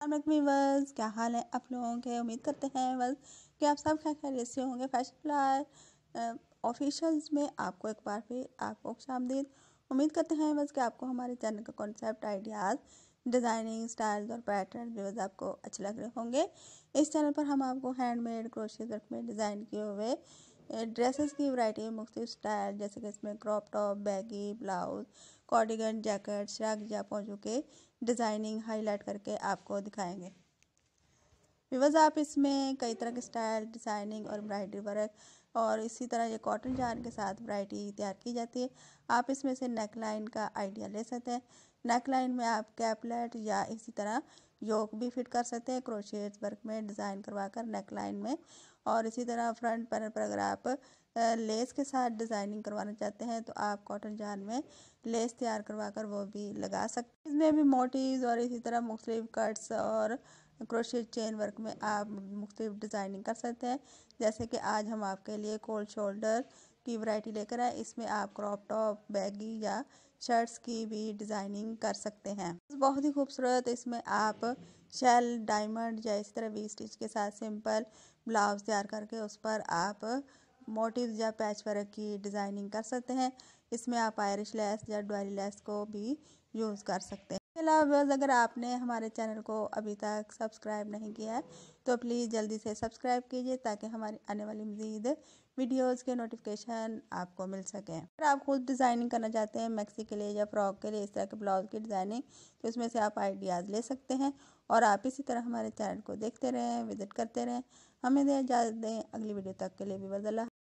बस क्या हाल है आप लोगों के? उम्मीद करते हैं बस कि आप सब क्या खैर से होंगे फ़ैशन फ्लायर ऑफिशियल्स में आपको एक बार फिर आपको शामदीद उम्मीद करते हैं बस कि आपको हमारे चैनल का कॉन्सेप्ट आइडियाज़ डिज़ाइनिंग स्टाइल्स और पैटर्न बस आपको अच्छे लग रहे होंगे। इस चैनल पर हम आपको हैंडमेड क्रोशिया वर्क में डिज़ाइन किए हुए ड्रेसेस की वैरायटी मुख्तु स्टाइल, जैसे कि इसमें crop top, baggy, blouse, cardigan, jacket shrug या पौजों के डिज़ाइनिंग हाईलाइट करके आपको दिखाएँगे। विवज आप इसमें कई तरह के स्टाइल, डिज़ाइनिंग और एम्ब्रॉयडरी वर्क और इसी तरह ये कॉटन जान के साथ वैरायटी तैयार की जाती है। आप इसमें से नेक लाइन का आइडिया ले सकते हैं। नेक लाइन में आप कैपलेट या इसी तरह योक भी फिट कर सकते हैं क्रोशेट वर्क में, डिज़ाइन करवा कर नेक लाइन में। और इसी तरह फ्रंट पैनल पर अगर आप लेस के साथ डिज़ाइनिंग करवाना चाहते हैं तो आप कॉटन जान में लेस तैयार करवा कर वो भी लगा सकते हैं। इसमें भी मोटीज और इसी तरह मुख्तलिफ़ कट्स और क्रोशेट चेन वर्क में आप मुख्तलिफ़ डिज़ाइनिंग कर सकते हैं। जैसे कि आज हम आपके लिए कोल्ड शोल्डर की वैरायटी लेकर आए, इसमें आप क्रॉप टॉप बैगी या शर्ट्स की भी डिज़ाइनिंग कर सकते हैं। बहुत ही खूबसूरत इसमें आप शेल डायमंड या इस तरह वी स्टिच के साथ सिंपल ब्लाउज तैयार करके उस पर आप मोटिव या पैच वर्क की डिज़ाइनिंग कर सकते हैं। इसमें आप आयरिश लेस या डॉली लेस को भी यूज़ कर सकते हैं। अलावा अगर आपने हमारे चैनल को अभी तक सब्सक्राइब नहीं किया है तो प्लीज़ जल्दी से सब्सक्राइब कीजिए ताकि हमारी आने वाली मज़ीद वीडियोज़ के नोटिफिकेशन आपको मिल सकें। अगर आप खुद डिज़ाइनिंग करना चाहते हैं, मैक्सी के लिए या फ्रॉक के लिए, इस तरह के ब्लाउज की डिज़ाइनिंग तो इसमें से आप आइडियाज़ ले सकते हैं और आप इसी तरह हमारे चैनल को देखते रहें, विज़िट करते रहें। हमें दें, इजाज़त दें। अगली वीडियो तक के लिए भी बदला